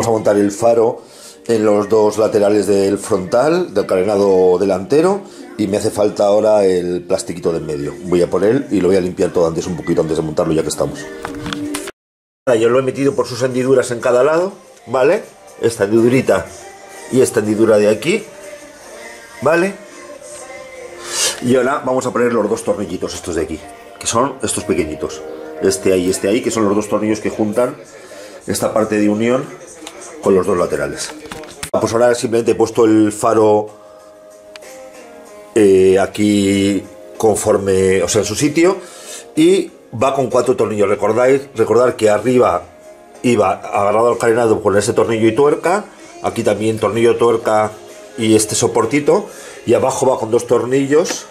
Vamos a montar el faro en los dos laterales del frontal, del carenado delantero y me hace falta ahora el plastiquito de en medio. Voy a él y lo voy a limpiar todo antes, un poquito antes de montarlo ya que estamos. Yo lo he metido por sus hendiduras en cada lado, ¿vale? Esta hendidurita y esta hendidura de aquí, ¿vale? Y ahora vamos a poner los dos tornillitos estos de aquí, que son estos pequeñitos. Este ahí y este ahí, que son los dos tornillos que juntan esta parte de unión con los dos laterales. Pues ahora simplemente he puesto el faro eh, aquí conforme, o sea, en su sitio y va con cuatro tornillos. Recordáis, recordar que arriba iba agarrado al carenado con ese tornillo y tuerca, aquí también tornillo, tuerca y este soportito y abajo va con dos tornillos.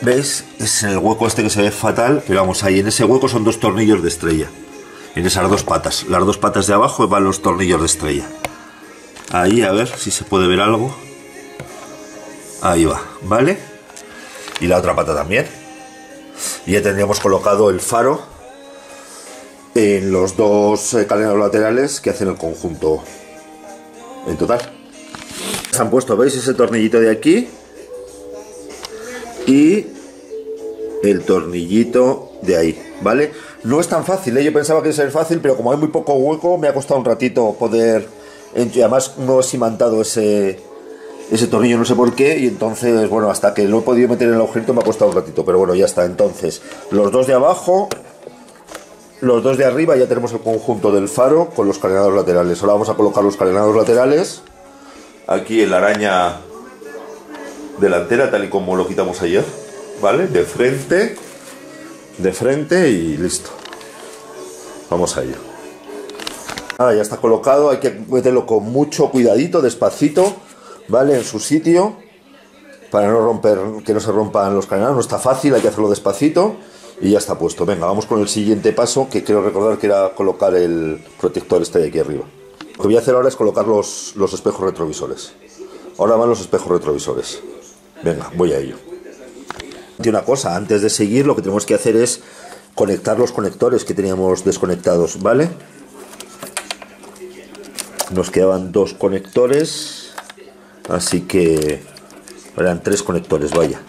¿Veis? Es el hueco este que se ve fatal, pero vamos, ahí en ese hueco son dos tornillos de estrella en esas dos patas. Las dos patas de abajo van los tornillos de estrella. Ahí, a ver si se puede ver algo. Ahí va, ¿vale? Y la otra pata también. Y ya tendríamos colocado el faro en los dos eh, laterales que hacen el conjunto en total. Se han puesto, ¿veis? Ese tornillito de aquí. Y el tornillito de ahí, ¿vale? No es tan fácil, ¿eh? yo pensaba que iba a ser fácil, pero como hay muy poco hueco, me ha costado un ratito poder... Además no he cimantado ese, ese tornillo, no sé por qué, y entonces, bueno, hasta que lo he podido meter en el agujerito me ha costado un ratito, pero bueno, ya está. Entonces, los dos de abajo, los dos de arriba, ya tenemos el conjunto del faro con los carenados laterales. Ahora vamos a colocar los carenados laterales aquí en la araña delantera, tal y como lo quitamos ayer, ¿vale? De frente de frente y listo. Vamos a ello. Ah, ya está colocado, hay que meterlo con mucho cuidadito, despacito, ¿vale? En su sitio, para no romper, que no se rompan los carenados, no está fácil, hay que hacerlo despacito y ya está puesto. Venga, vamos con el siguiente paso, que quiero recordar que era colocar el protector este de aquí arriba. Lo que voy a hacer ahora es colocar los, los espejos retrovisores. Ahora van los espejos retrovisores. Venga, voy a ello una cosa, antes de seguir lo que tenemos que hacer es conectar los conectores que teníamos desconectados, ¿vale? Nos quedaban dos conectores, así que eran tres conectores, vaya.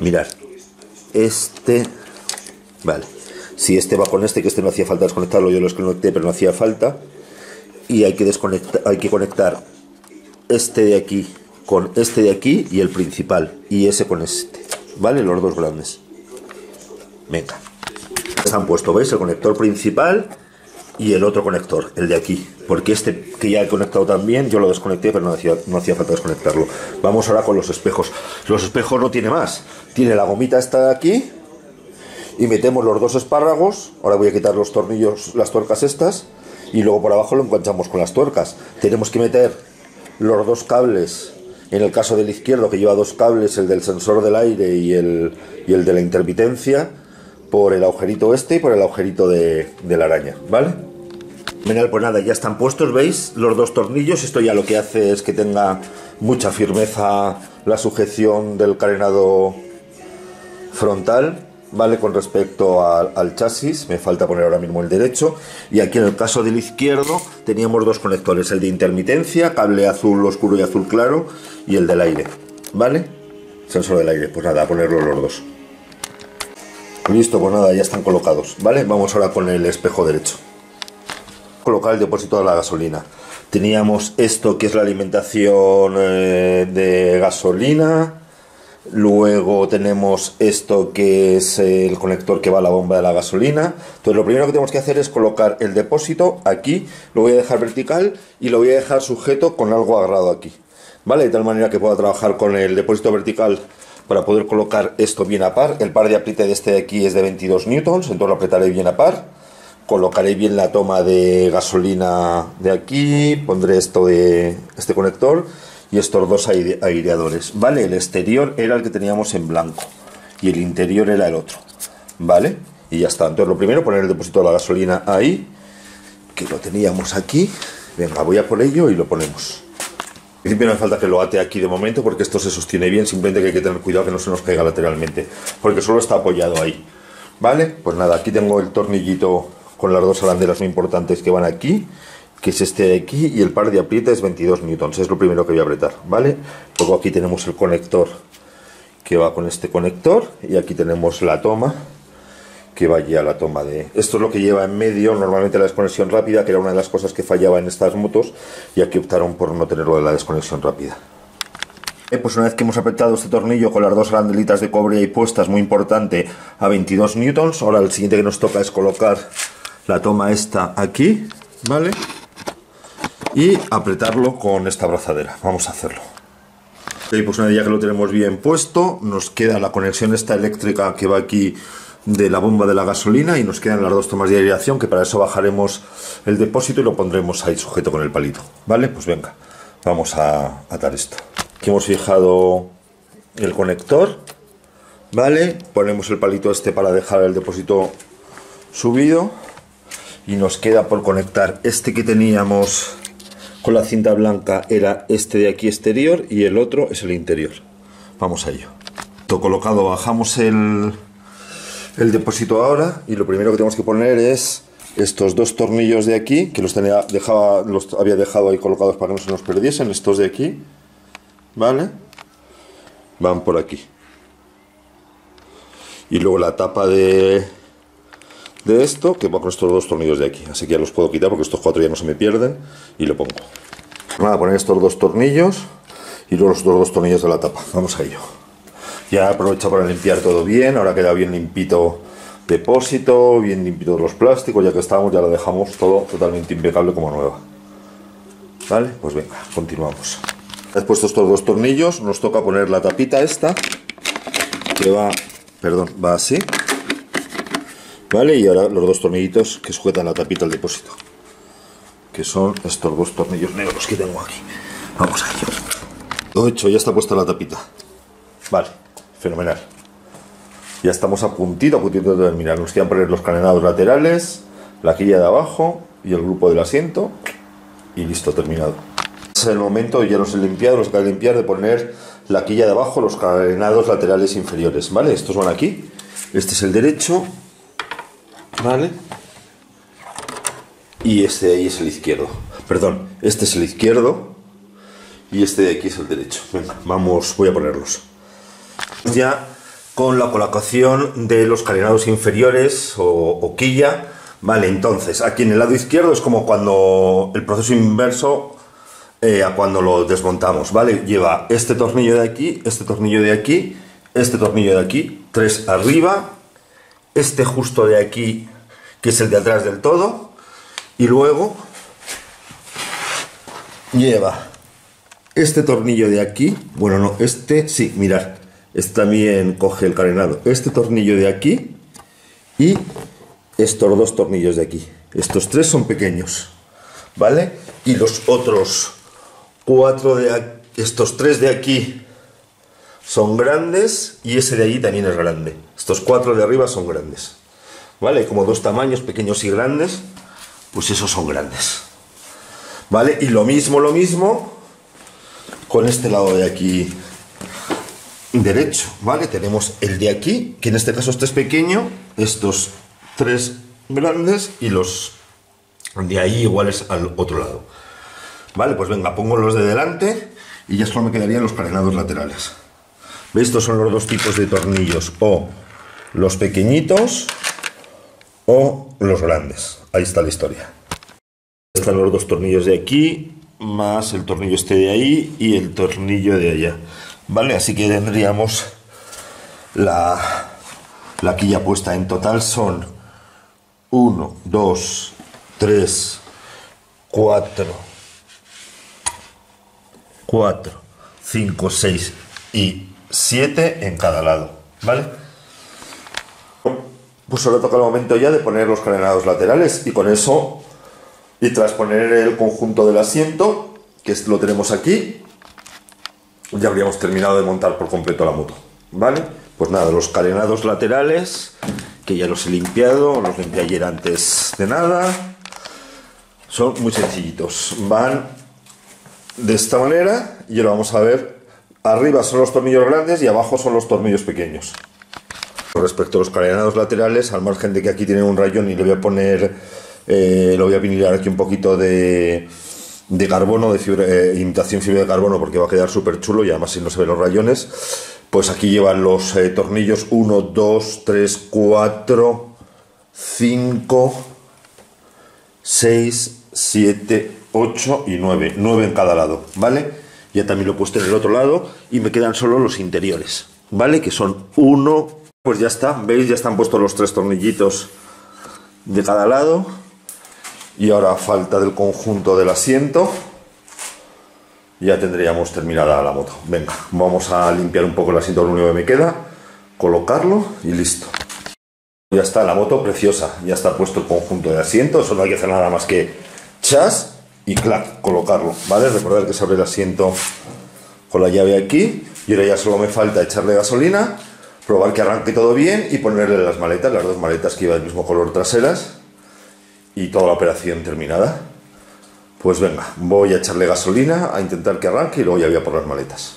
Mirar, este, vale. Si este va con este, que este no hacía falta desconectarlo, yo lo desconecté, pero no hacía falta. Y hay que desconectar, hay que conectar este de aquí con este de aquí y el principal y ese con este. Vale los dos grandes. Venga. Se han puesto veis el conector principal y el otro conector el de aquí. Porque este que ya he conectado también yo lo desconecté pero no hacía, no hacía falta desconectarlo. Vamos ahora con los espejos. Los espejos no tiene más. Tiene la gomita esta de aquí y metemos los dos espárragos. Ahora voy a quitar los tornillos las tuercas estas y luego por abajo lo enganchamos con las tuercas. Tenemos que meter los dos cables en el caso del izquierdo, que lleva dos cables, el del sensor del aire y el, y el de la intermitencia, por el agujerito este y por el agujerito de, la araña, ¿vale? pues nada, ya están puestos, ¿veis? Los dos tornillos, esto ya lo que hace es que tenga mucha firmeza la sujeción del carenado frontal ¿vale? Con respecto al, chasis, me falta poner ahora mismo el derecho. Y aquí en el caso del izquierdo teníamos dos conectores, el de intermitencia, cable azul oscuro y azul claro, y el del aire, ¿vale? Sensor del aire, pues nada, a ponerlo los dos. Listo, pues nada, ya están colocados, ¿vale? Vamos ahora con el espejo derecho. Colocar el depósito de la gasolina. Teníamos esto que es la alimentación eh, de gasolina, Luego tenemos esto que es el conector que va a la bomba de la gasolina. Entonces lo primero que tenemos que hacer es colocar el depósito aquí, lo voy a dejar vertical y lo voy a dejar sujeto con algo agarrado aquí. ¿Vale? De tal manera que pueda trabajar con el depósito vertical para poder colocar esto bien a par. El par de apriete de este de aquí es de 22 newtons, entonces lo apretaré bien a par. Colocaré bien la toma de gasolina de aquí, pondré esto de este conector y estos dos aireadores, ¿vale? El exterior era el que teníamos en blanco y el interior era el otro, ¿vale? Y ya está. Entonces, lo primero, poner el depósito de la gasolina ahí, que lo teníamos aquí. Venga, voy a por ello y lo ponemos. En principio no hace falta que lo ate aquí de momento porque esto se sostiene bien, simplemente que hay que tener cuidado que no se nos caiga lateralmente, porque solo está apoyado ahí. ¿Vale? Pues nada, aquí tengo el tornillito con las dos arandelas muy importantes que van aquí, que es este de aquí, y el par de aprieta es 22 newtons, es lo primero que voy a apretar, ¿vale? Luego aquí tenemos el conector que va con este conector, y aquí tenemos la toma, que vaya a la toma de... Esto es lo que lleva en medio normalmente la desconexión rápida, que era una de las cosas que fallaba en estas motos, y aquí optaron por no tenerlo de la desconexión rápida. Eh, pues una vez que hemos apretado este tornillo con las dos grandelitas de cobre ahí puestas, muy importante, a 22 newtons, ahora el siguiente que nos toca es colocar la toma esta aquí, ¿vale? Y apretarlo con esta abrazadera. Vamos a hacerlo. Ok, pues una vez ya que lo tenemos bien puesto, nos queda la conexión esta eléctrica que va aquí de la bomba de la gasolina y nos quedan las dos tomas de aireación que para eso bajaremos el depósito y lo pondremos ahí sujeto con el palito. ¿Vale? Pues venga, vamos a atar esto. Aquí hemos fijado el conector. ¿Vale? Ponemos el palito este para dejar el depósito subido. Y nos queda por conectar este que teníamos con la cinta blanca era este de aquí exterior y el otro es el interior. Vamos a ello. Todo colocado, bajamos el, el depósito ahora y lo primero que tenemos que poner es estos dos tornillos de aquí que los, tenía, dejaba, los había dejado ahí colocados para que no se nos perdiesen, estos de aquí, ¿vale? Van por aquí. Y luego la tapa de, de esto que va con estos dos tornillos de aquí, así que ya los puedo quitar porque estos cuatro ya no se me pierden y lo pongo. Nada, poner estos dos tornillos y los dos tornillos de la tapa, vamos a ello. Ya aprovecho para limpiar todo bien, ahora queda bien limpito depósito, bien limpito los plásticos, ya que estamos, ya lo dejamos todo totalmente impecable como nueva. ¿Vale? Pues venga, continuamos. He puesto estos dos tornillos, nos toca poner la tapita esta, que va, perdón, va así. ¿Vale? Y ahora los dos tornillitos que sujetan la tapita al depósito. Que son estos dos tornillos negros que tengo aquí. Vamos a ello. Lo hecho, ya está puesta la tapita. Vale. Fenomenal. Ya estamos a puntito, a puntito de terminar. Nos quedan poner los carenados laterales, la quilla de abajo y el grupo del asiento. Y listo, terminado. Es el momento, ya los he limpiado, los que limpiar, de poner la quilla de abajo, los carenados laterales inferiores. ¿Vale? Estos van aquí. Este es el derecho. ¿Vale? Y este de ahí es el izquierdo. Perdón, este es el izquierdo. Y este de aquí es el derecho. Venga, vamos, voy a ponerlos ya con la colocación de los carenados inferiores o, quilla. Vale, entonces aquí en el lado izquierdo es como cuando el proceso inverso eh, a cuando lo desmontamos, ¿vale? Lleva este tornillo de aquí, este tornillo de aquí, este tornillo de aquí, tres arriba, este justo de aquí, que es el de atrás del todo, y luego lleva este tornillo de aquí, bueno, no, este, sí, mirad, este también coge el carenado. Este tornillo de aquí y estos dos tornillos de aquí. Estos tres son pequeños, ¿vale? Y los otros cuatro de aquí, estos tres de aquí son grandes y ese de allí también es grande. Estos cuatro de arriba son grandes, ¿vale? Como dos tamaños, pequeños y grandes, pues esos son grandes, ¿vale? Y lo mismo, lo mismo con este lado de aquí derecho, ¿vale? Tenemos el de aquí, que en este caso este es pequeño, estos tres grandes y los de ahí iguales al otro lado. Vale, pues venga, pongo los de delante y ya solo me quedarían los carenados laterales. Estos son los dos tipos de tornillos, o los pequeñitos o los grandes. Ahí está la historia. Están los dos tornillos de aquí, más el tornillo este de ahí y el tornillo de allá. ¿vale? Así que tendríamos la, la quilla puesta. En total son 1, 2, 3, 4, 4, 5, 6 y 7 en cada lado, ¿vale? Pues ahora toca el momento ya de poner los carenados laterales y con eso y tras poner el conjunto del asiento, que lo tenemos aquí, ya habríamos terminado de montar por completo la moto. ¿Vale? Pues nada, los carenados laterales, que ya los he limpiado, los limpié ayer antes de nada. Son muy sencillitos. Van de esta manera y ahora vamos a ver. Arriba son los tornillos grandes y abajo son los tornillos pequeños. Respecto a los carenados laterales, al margen de que aquí tiene un rayón y le voy a poner, eh, lo voy a vinilar aquí un poquito de, de carbono, de fibra, eh, imitación fibra de carbono, porque va a quedar súper chulo y además si no se ven los rayones. Pues aquí llevan los eh, tornillos 1, 2, 3, 4, 5, 6, 7, 8 y 9. 9 en cada lado, ¿vale? Ya también lo he puesto en el otro lado y me quedan solo los interiores, ¿vale? Que son 1, pues ya está, ¿veis? Ya están puestos los tres tornillitos de cada lado. Y ahora falta del conjunto del asiento. Ya tendríamos terminada la moto. Venga, vamos a limpiar un poco el asiento, lo único que me queda. Colocarlo y listo. Ya está la moto preciosa. Ya está puesto el conjunto de asiento. Eso no hay que hacer nada más que chas y clac, colocarlo. ¿Vale? Recordar que se abre el asiento con la llave aquí. Y ahora ya solo me falta echarle gasolina, probar que arranque todo bien y ponerle las maletas, las dos maletas que iba del mismo color traseras y toda la operación terminada. Pues venga, voy a echarle gasolina, a intentar que arranque y luego ya voy a por las maletas.